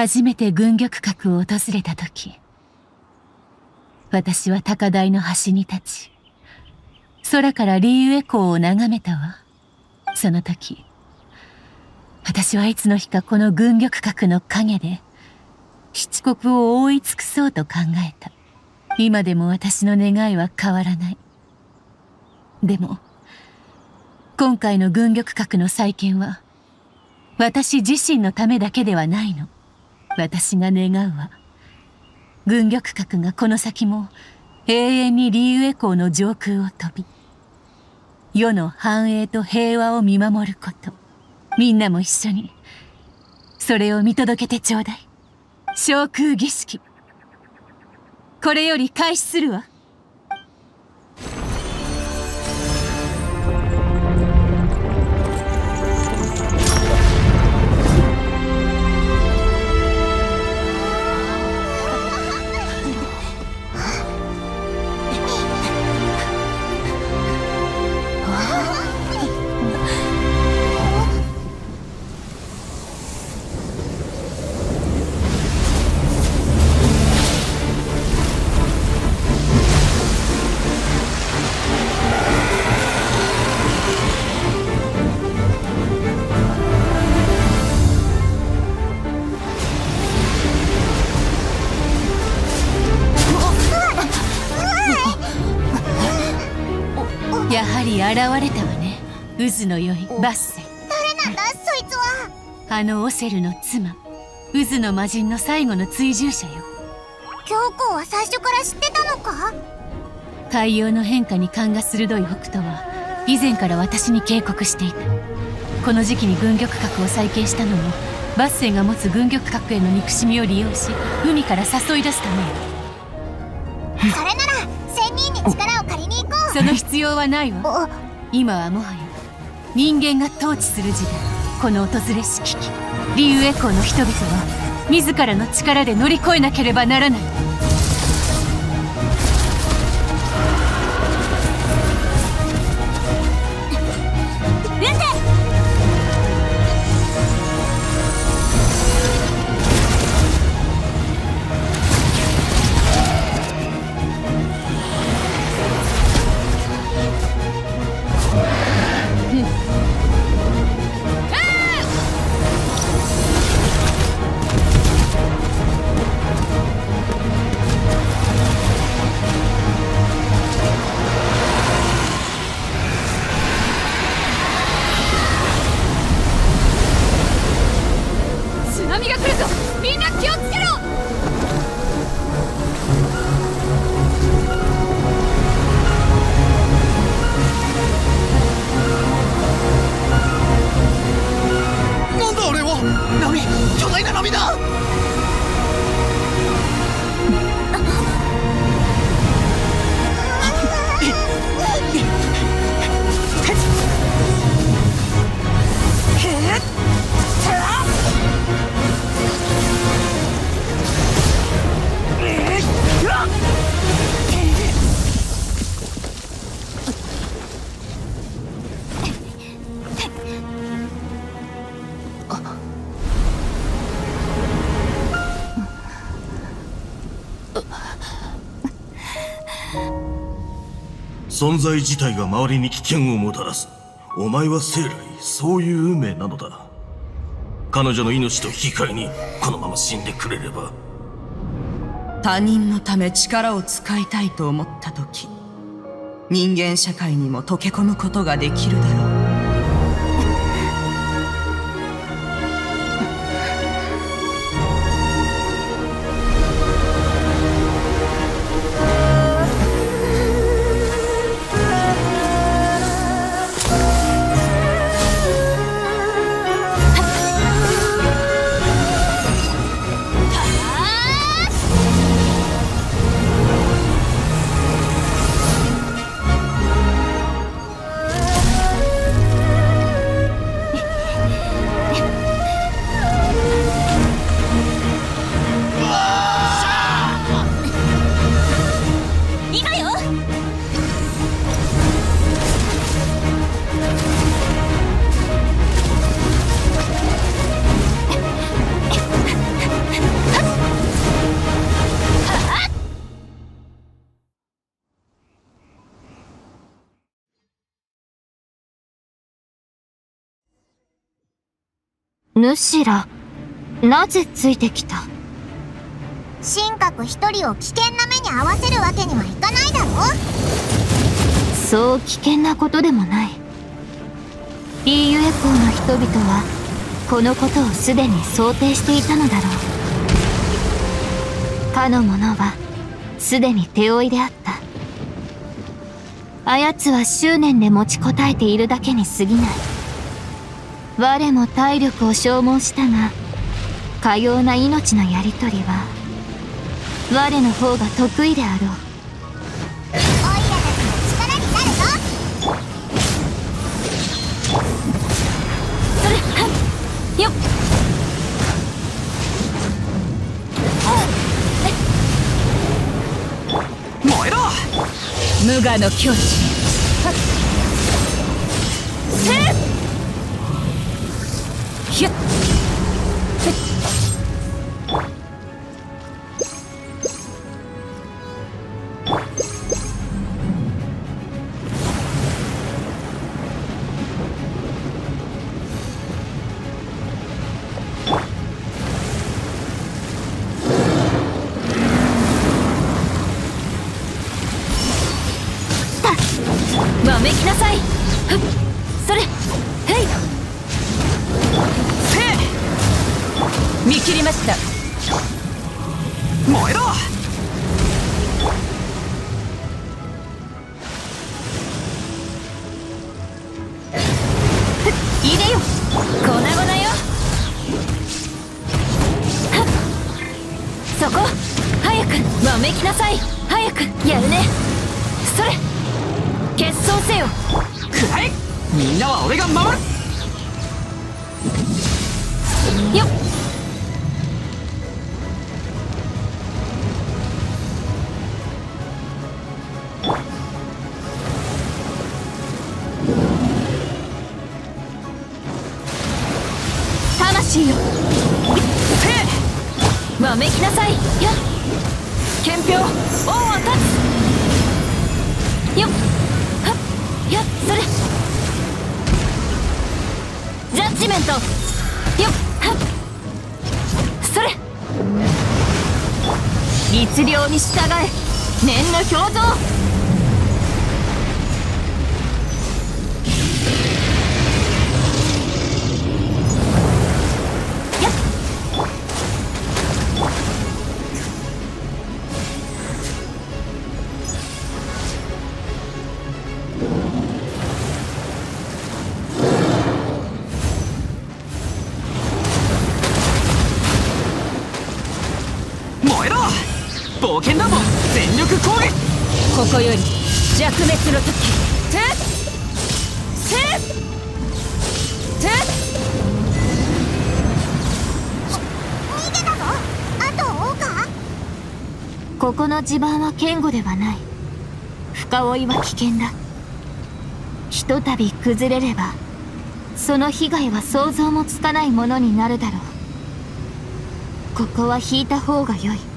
初めて軍玉閣を訪れた時私は高台の端に立ち空からリーウェ港を眺めたわ。その時私はいつの日かこの軍玉閣の陰で七国を覆い尽くそうと考えた。今でも私の願いは変わらない。でも今回の軍玉閣の再建は私自身のためだけではないの。私が願うは軍玉閣がこの先も永遠にリーウェ港の上空を飛び世の繁栄と平和を見守ること。みんなも一緒にそれを見届けてちょうだい。昇空儀式。これより開始するわ。現れたわね。渦の良いバッセ。誰なんだそいつは。あのオセルの妻。渦の魔人の最後の追従者よ。教皇は最初から知ってたのか？海洋の変化に勘が鋭い北斗は以前から私に警告していた。この時期に軍玉閣を再建したのもバッセンが持つ軍玉閣への憎しみを利用し海から誘い出すためよ。それなその必要はないわ。お今はもはや人間が統治する時代。この訪れし危機。リウエコーの人々は自らの力で乗り越えなければならない存在自体が周りに危険をもたらす。お前は生来そういう運命なのだ。彼女の命と引き換えにこのまま死んでくれれば。他人のため力を使いたいと思った時人間社会にも溶け込むことができるだろう。主らなぜついてきた？神格一人を危険な目に遭わせるわけにはいかないだろそう危険なことでもない。リーユエコーの人々はこのことをすでに想定していたのだろう。かの者はすでに手負いであった。あやつは執念で持ちこたえているだけに過ぎない我も体力を消耗したがかような命のやり取りは我の方が得意であろう。オイラたちの力になるぞ。それはいよっ。燃えろ。無我の境地。せっひ見切りました。燃えろ！いでよ。粉々よ。そこ。早くわめきなさい。早くやるね。それ。決闘せよ。くらえみんなは俺が守る！よっめきなさい。よっ。憲兵王を立つ。よっ。はっ。よっ。それ。ジャッジメント。よっ。はっ。それ。律令に従え。念の表情。ここより弱滅の時。てっせってっ逃げたぞあとを追うかここの地盤は堅固ではない。深追いは危険だ。ひとたび崩れればその被害は想像もつかないものになるだろう。ここは引いた方が良い。